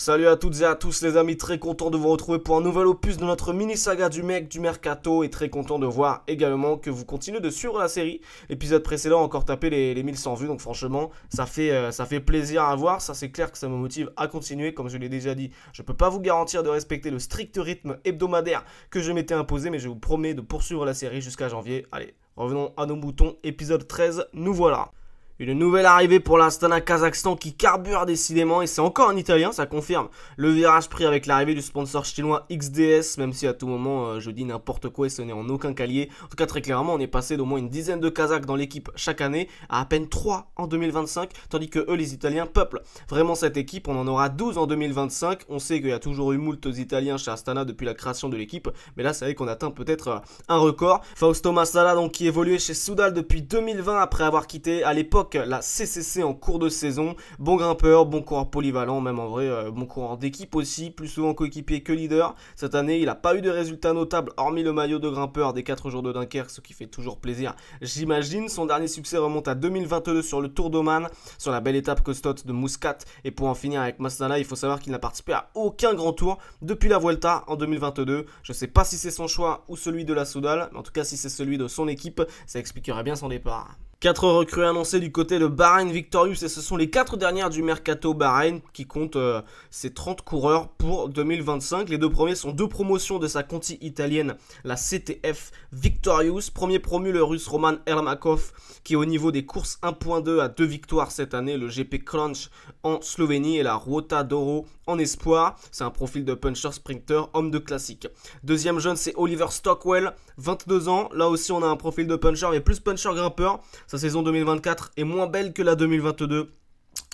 Salut à toutes et à tous les amis, très content de vous retrouver pour un nouvel opus de notre mini saga du mec du mercato et très content de voir également que vous continuez de suivre la série. L'épisode précédent a encore tapé les, les 1100 vues donc franchement ça fait, euh, ça fait plaisir à voir, ça c'est clair que ça me motive à continuer comme je l'ai déjà dit. Je peux pas vous garantir de respecter le strict rythme hebdomadaire que je m'étais imposé mais je vous promets de poursuivre la série jusqu'à janvier. Allez, revenons à nos boutons, épisode 13, nous voilà. Une nouvelle arrivée pour l'Astana Kazakhstan qui carbure décidément et c'est encore un italien, ça confirme le virage pris avec l'arrivée du sponsor chinois XDS, même si à tout moment euh, je dis n'importe quoi et ce n'est en aucun calier. En tout cas très clairement on est passé d'au moins une dizaine de Kazakhs dans l'équipe chaque année à à peine 3 en 2025, tandis que eux les Italiens peuplent vraiment cette équipe, on en aura 12 en 2025, on sait qu'il y a toujours eu moult Italiens chez Astana depuis la création de l'équipe, mais là c'est vrai qu'on atteint peut-être euh, un record. Fausto Massala donc qui évoluait chez Soudal depuis 2020 après avoir quitté à l'époque la CCC en cours de saison. Bon grimpeur, bon coureur polyvalent, même en vrai, euh, bon coureur d'équipe aussi, plus souvent coéquipier que leader. Cette année, il n'a pas eu de résultats notables, hormis le maillot de grimpeur des 4 jours de Dunkerque, ce qui fait toujours plaisir, j'imagine. Son dernier succès remonte à 2022 sur le Tour d'Oman, sur la belle étape costote de Muscat. Et pour en finir avec Massala, il faut savoir qu'il n'a participé à aucun grand tour depuis la Vuelta en 2022. Je ne sais pas si c'est son choix ou celui de la Soudal, mais en tout cas si c'est celui de son équipe, ça expliquerait bien son départ. 4 recrues annoncées du côté de Bahreïn Victorious et ce sont les 4 dernières du Mercato Bahreïn qui comptent euh, ses 30 coureurs pour 2025. Les deux premiers sont deux promotions de sa Conti italienne, la CTF Victorious. Premier promu le russe Roman Ermakov qui est au niveau des courses 1.2 à deux victoires cette année, le GP Crunch en Slovénie et la Ruota d'Oro en espoir. C'est un profil de puncher sprinter, homme de classique. Deuxième jeune c'est Oliver Stockwell, 22 ans. Là aussi on a un profil de puncher mais plus puncher grimpeur. Sa saison 2024 est moins belle que la 2022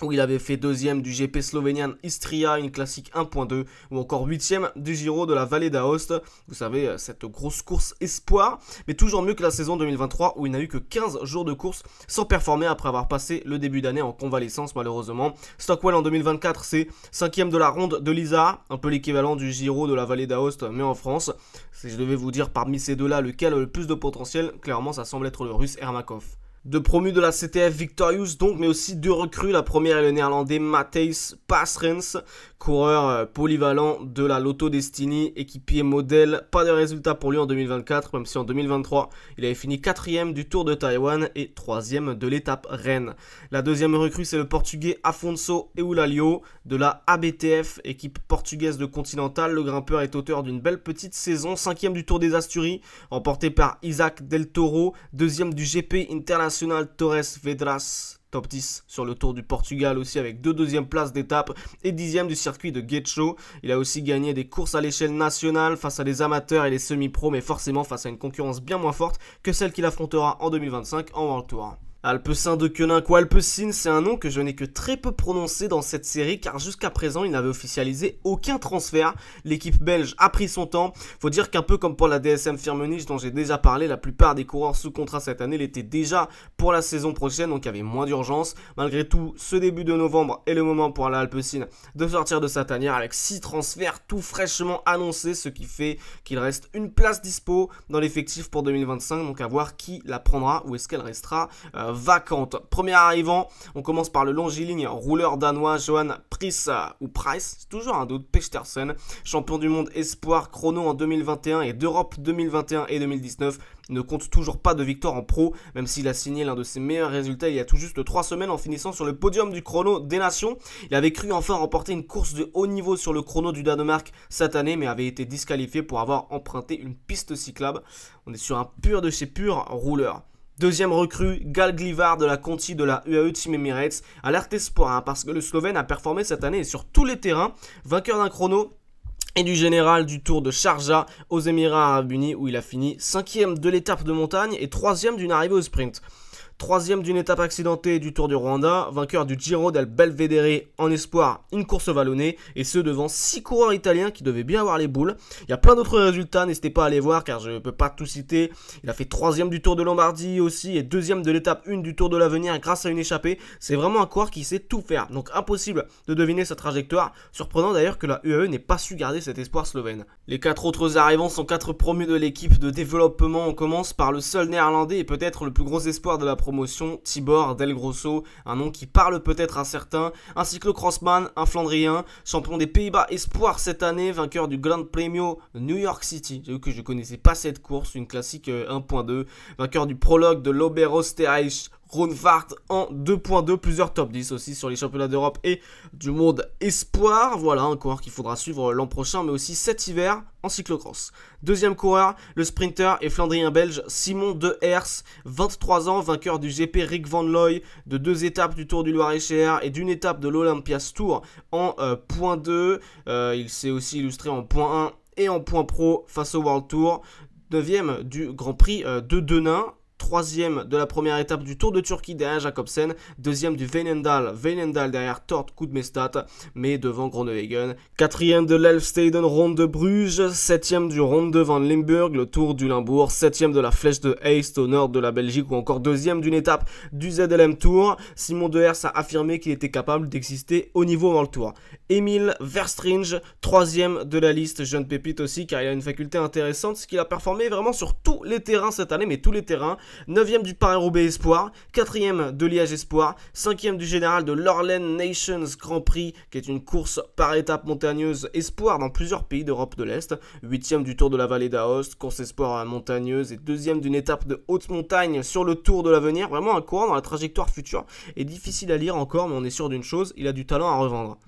où il avait fait deuxième du GP slovénien Istria, une classique 1.2, ou encore huitième du Giro de la vallée d'Aoste. Vous savez, euh, cette grosse course espoir, mais toujours mieux que la saison 2023 où il n'a eu que 15 jours de course sans performer après avoir passé le début d'année en convalescence malheureusement. Stockwell en 2024, c'est cinquième de la ronde de l'Isa, un peu l'équivalent du Giro de la vallée d'Aoste, mais en France. Si je devais vous dire parmi ces deux-là lequel a le plus de potentiel, clairement ça semble être le russe Ermakov. Deux promus de la CTF Victorious donc, mais aussi deux recrues. La première est le néerlandais Matthijs Pasrens, coureur euh, polyvalent de la Lotto Destiny, équipier modèle. Pas de résultat pour lui en 2024, même si en 2023, il avait fini quatrième du Tour de Taïwan et troisième de l'étape Rennes. La deuxième recrue, c'est le portugais Afonso Eulalio de la ABTF, équipe portugaise de Continental. Le grimpeur est auteur d'une belle petite saison, cinquième du Tour des Asturies, remporté par Isaac Del Toro, deuxième du GP International Torres Vedras top 10 sur le Tour du Portugal aussi avec deux deuxièmes places d'étape et dixième du circuit de Guecho. Il a aussi gagné des courses à l'échelle nationale face à des amateurs et les semi-pros mais forcément face à une concurrence bien moins forte que celle qu'il affrontera en 2025 en World Tour. Alpecin de Quenin ou Alpecin, c'est un nom que je n'ai que très peu prononcé dans cette série car jusqu'à présent il n'avait officialisé aucun transfert. L'équipe belge a pris son temps. Faut dire qu'un peu comme pour la DSM Firmenich dont j'ai déjà parlé, la plupart des coureurs sous contrat cette année l'étaient déjà pour la saison prochaine donc il y avait moins d'urgence. Malgré tout, ce début de novembre est le moment pour la de sortir de sa tanière avec 6 transferts tout fraîchement annoncés, ce qui fait qu'il reste une place dispo dans l'effectif pour 2025 donc à voir qui la prendra ou est-ce qu'elle restera euh, vacante. Premier arrivant, on commence par le longiligne rouleur danois Johan Price ou Price, c'est toujours un doute, Pechtersen, champion du monde espoir chrono en 2021 et d'Europe 2021 et 2019. Il ne compte toujours pas de victoire en pro, même s'il a signé l'un de ses meilleurs résultats il y a tout juste 3 semaines en finissant sur le podium du chrono des nations. Il avait cru enfin remporter une course de haut niveau sur le chrono du Danemark cette année, mais avait été disqualifié pour avoir emprunté une piste cyclable. On est sur un pur de chez pur rouleur. Deuxième recrue, Gal Glivar de la Conti de la UAE Team Emirates. Alerte espoir, hein, parce que le Slovène a performé cette année sur tous les terrains. Vainqueur d'un chrono et du général du Tour de Sharjah aux Émirats Arabes Unis où il a fini cinquième de l'étape de montagne et troisième d'une arrivée au sprint troisième d'une étape accidentée du Tour du Rwanda, vainqueur du Giro del Belvedere en espoir, une course vallonnée, et ce devant six coureurs italiens qui devaient bien avoir les boules. Il y a plein d'autres résultats, n'hésitez pas à aller voir car je ne peux pas tout citer. Il a fait troisième du Tour de Lombardie aussi et deuxième de l'étape 1 du Tour de l'Avenir grâce à une échappée. C'est vraiment un coureur qui sait tout faire, donc impossible de deviner sa trajectoire. Surprenant d'ailleurs que la UAE n'ait pas su garder cet espoir slovène. Les quatre autres arrivants sont quatre promus de l'équipe de développement. On commence par le seul néerlandais et peut-être le plus gros espoir de la promotion, Tibor Del Grosso, un nom qui parle peut-être à certains, un cyclocrossman, un Flandrien, champion des Pays-Bas espoir cette année, vainqueur du Grand Premio New York City. Vu que je connaissais pas cette course, une classique 1.2, euh, vainqueur du prologue de l'Oberösterreich Rundfahrt en 2.2, plusieurs top 10 aussi sur les championnats d'Europe et du monde espoir. Voilà un coureur qu'il faudra suivre l'an prochain, mais aussi cet hiver en cyclocross. Deuxième coureur, le sprinter et flandrien belge Simon De Hers, 23 ans, vainqueur du GP Rick Van Looy, de deux étapes du Tour du Loir-et-Cher et d'une étape de l'Olympias Tour en euh, point 2. Euh, il s'est aussi illustré en point 1 et en point pro face au World Tour. 9 du Grand Prix euh, de Denain troisième de la première étape du Tour de Turquie derrière Jacobsen, deuxième du Veenendaal, Veenendaal derrière Tort Koudmestad, mais devant Groenewegen, quatrième de l'Elfsteden Ronde de Bruges, septième du Ronde de Van Limburg, le Tour du Limbourg, septième de la Flèche de Heist au nord de la Belgique ou encore deuxième d'une étape du ZLM Tour. Simon De Hers a affirmé qu'il était capable d'exister au niveau World Tour. Emile Verstringe, troisième de la liste, jeune pépite aussi car il a une faculté intéressante, ce qu'il a performé vraiment sur tous les terrains cette année, mais tous les terrains. 9ème du Paris-Roubaix Espoir, 4ème de Liège Espoir, 5ème du général de l'Orlen Nations Grand Prix, qui est une course par étape montagneuse Espoir dans plusieurs pays d'Europe de l'Est, 8ème du Tour de la Vallée d'Aoste, course Espoir montagneuse, et 2ème d'une étape de haute montagne sur le Tour de l'Avenir, vraiment un courant dans la trajectoire future, et difficile à lire encore, mais on est sûr d'une chose, il a du talent à revendre.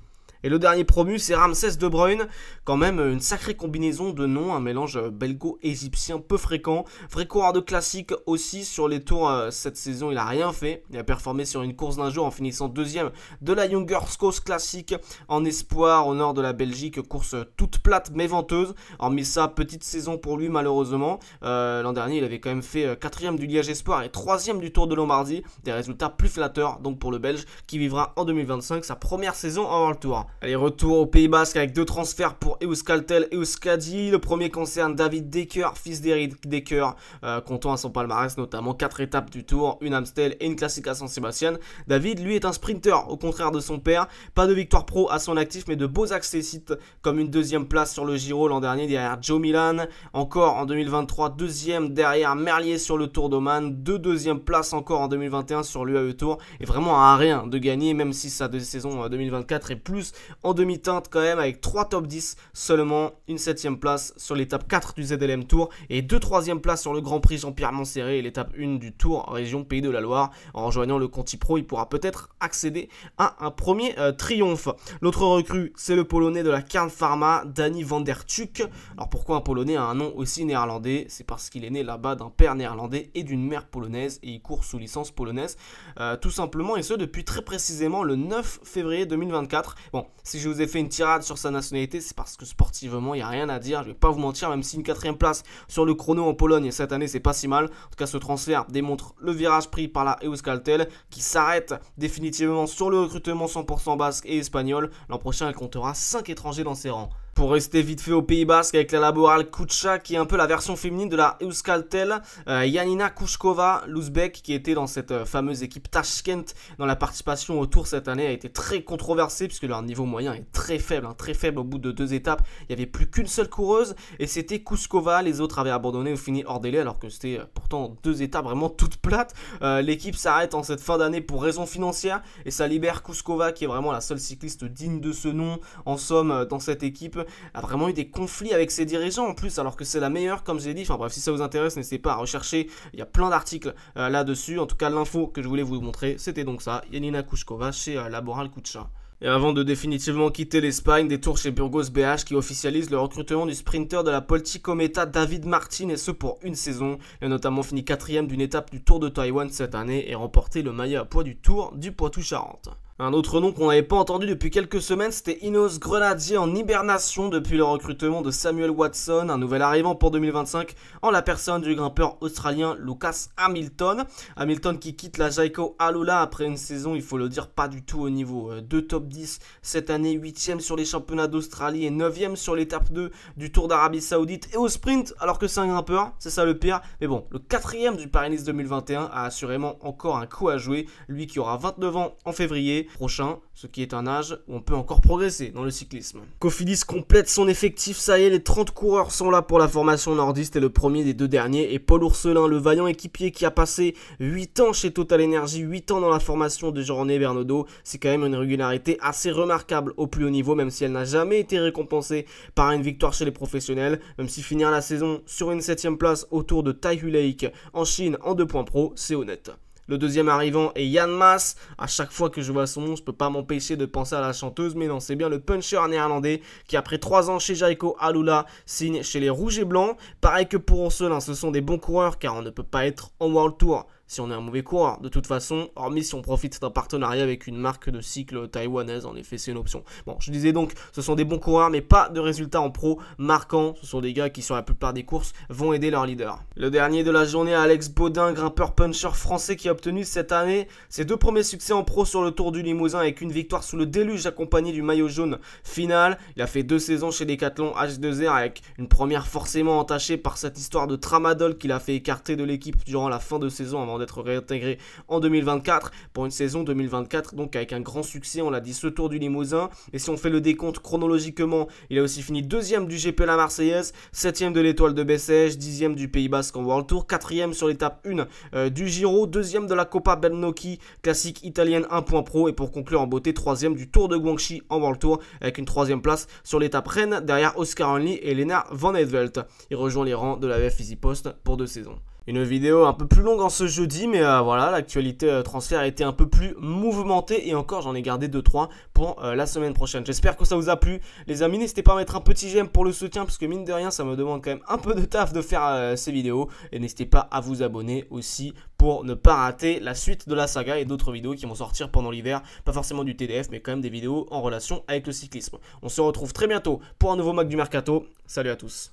Et le dernier promu, c'est Ramsès De Bruyne. Quand même une sacrée combinaison de noms, un mélange belgo-égyptien peu fréquent. Vrai coureur de classique aussi sur les tours euh, cette saison, il a rien fait. Il a performé sur une course d'un jour en finissant deuxième de la Younger Scos Classic en espoir au nord de la Belgique. Course toute plate mais venteuse. Hormis ça, petite saison pour lui malheureusement. Euh, l'an dernier, il avait quand même fait euh, quatrième du Liège Espoir et troisième du Tour de Lombardie. Des résultats plus flatteurs donc pour le Belge qui vivra en 2025 sa première saison avant le Tour. Allez, retour au Pays Basque avec deux transferts pour Euskaltel et Euskadi. Le premier concerne David Decker, fils d'Eric Decker, euh, comptant à son palmarès notamment 4 étapes du Tour, une Amstel et une classique à San Sébastien. David, lui, est un sprinter, au contraire de son père. Pas de victoire pro à son actif, mais de beaux accessites, comme une deuxième place sur le Giro l'an dernier derrière Joe Milan. Encore en 2023, deuxième derrière Merlier sur le Tour d'Oman. Deux deuxièmes places encore en 2021 sur l'UAE Tour. Et vraiment à rien de gagner, même si sa saison 2024 euh, est plus en demi-teinte quand même avec 3 top 10 seulement, une 7ème place sur l'étape 4 du ZLM Tour et 2 3ème places sur le Grand Prix Jean-Pierre Montserré et l'étape 1 du Tour région Pays de la Loire. En rejoignant le Conti Pro, il pourra peut-être accéder à un premier euh, triomphe. L'autre recrue, c'est le Polonais de la Carn Pharma, Danny van der Tuk. Alors pourquoi un Polonais a un nom aussi néerlandais? C'est parce qu'il est né là-bas d'un père néerlandais et d'une mère polonaise et il court sous licence polonaise. Euh, tout simplement et ce depuis très précisément le 9 février 2024. Bon, si je vous ai fait une tirade sur sa nationalité, c'est parce que sportivement, il n'y a rien à dire. Je vais pas vous mentir, même si une quatrième place sur le chrono en Pologne cette année, c'est pas si mal. En tout cas, ce transfert démontre le virage pris par la Euskaltel qui s'arrête définitivement sur le recrutement 100% basque et espagnol. L'an prochain, elle comptera 5 étrangers dans ses rangs. Pour rester vite fait au Pays Basque avec la Laboral Kucha qui est un peu la version féminine de la Euskaltel, euh, Yanina Kushkova, l'Ouzbek qui était dans cette euh, fameuse équipe Tashkent dans la participation au Tour cette année a été très controversée puisque leur niveau moyen est très faible, hein, très faible au bout de deux étapes. Il n'y avait plus qu'une seule coureuse et c'était Kushkova, les autres avaient abandonné ou fini hors délai alors que c'était euh, pourtant deux étapes vraiment toutes plates. L'équipe s'arrête en cette fin d'année pour raison financière et ça libère Kuskova qui est vraiment la seule cycliste digne de ce nom en somme dans cette équipe a vraiment eu des conflits avec ses dirigeants en plus, alors que c'est la meilleure, comme j'ai dit. Enfin bref, si ça vous intéresse, n'hésitez pas à rechercher. Il y a plein d'articles euh, là-dessus. En tout cas, l'info que je voulais vous montrer, c'était donc ça. Yanina Kushkova chez euh, Laboral Kucha. Et avant de définitivement quitter l'Espagne, des tours chez Burgos BH qui officialise le recrutement du sprinter de la Polti Cometa David Martin et ce pour une saison. Il a notamment fini quatrième d'une étape du Tour de Taïwan cette année et remporté le maillot à poids du Tour du Poitou-Charentes. Un autre nom qu'on n'avait pas entendu depuis quelques semaines, c'était Inos Grenadier en hibernation depuis le recrutement de Samuel Watson, un nouvel arrivant pour 2025 en la personne du grimpeur australien Lucas Hamilton. Hamilton qui quitte la Jaico Alula après une saison, il faut le dire, pas du tout au niveau. Euh, Deux top 10 cette année, 8ème sur les championnats d'Australie et 9ème sur l'étape 2 du Tour d'Arabie Saoudite et au sprint, alors que c'est un grimpeur, c'est ça le pire. Mais bon, le quatrième du Paris-Nice 2021 a assurément encore un coup à jouer, lui qui aura 29 ans en février prochain, ce qui est un âge où on peut encore progresser dans le cyclisme. Cofidis complète son effectif, ça y est, les 30 coureurs sont là pour la formation nordiste et le premier des deux derniers est Paul Ourselin, le vaillant équipier qui a passé 8 ans chez Total Energy, 8 ans dans la formation de Journée Bernodeau. C'est quand même une régularité assez remarquable au plus haut niveau, même si elle n'a jamais été récompensée par une victoire chez les professionnels, même si finir la saison sur une 7 place autour de Tai Lake en Chine en 2 points pro, c'est honnête. Le deuxième arrivant est Yann Mas. À chaque fois que je vois son nom, je peux pas m'empêcher de penser à la chanteuse, mais non, c'est bien le puncher néerlandais qui, après 3 ans chez Jaiko Alula, signe chez les Rouges et Blancs. Pareil que pour Orselin, ce sont des bons coureurs car on ne peut pas être en World Tour si on est un mauvais coureur. De toute façon, hormis si on profite d'un partenariat avec une marque de cycle taïwanaise, en effet, c'est une option. Bon, je disais donc, ce sont des bons coureurs, mais pas de résultats en pro marquants. Ce sont des gars qui, sur la plupart des courses, vont aider leur leader. Le dernier de la journée, Alex Baudin, grimpeur puncher français qui a obtenu cette année ses deux premiers succès en pro sur le Tour du Limousin avec une victoire sous le déluge accompagnée du maillot jaune final. Il a fait deux saisons chez Decathlon H2R avec une première forcément entachée par cette histoire de tramadol qu'il a fait écarter de l'équipe durant la fin de saison avant d'être réintégré en 2024 pour une saison 2024 donc avec un grand succès on l'a dit ce Tour du Limousin. Et si on fait le décompte chronologiquement il a aussi fini deuxième du GP La Marseillaise septième de l'étoile de Bessèges dixième du Pays Basque en World Tour quatrième sur l'étape 1 euh, du Giro deuxième de la Coppa Bernocchi classique italienne 1 point pro et pour conclure en beauté troisième du Tour de Guangxi en World Tour avec une troisième place sur l'étape Rennes derrière Oscar Only et Lennart Van Edvelt. Il rejoint les rangs de la VF Easy Post pour deux saisons une vidéo un peu plus longue en ce jeudi, mais euh, voilà, l'actualité euh, transfert a été un peu plus mouvementée et encore j'en ai gardé 2-3 pour euh, la semaine prochaine. J'espère que ça vous a plu. Les amis, n'hésitez pas à mettre un petit j'aime pour le soutien parce que mine de rien, ça me demande quand même un peu de taf de faire ces vidéos. Et n'hésitez pas à vous abonner aussi pour ne pas rater la suite de la saga et d'autres vidéos qui vont sortir pendant l'hiver. Pas forcément du TDF, mais quand même des vidéos en relation avec le cyclisme. On se retrouve très bientôt pour un nouveau Mac du Mercato. Salut à tous.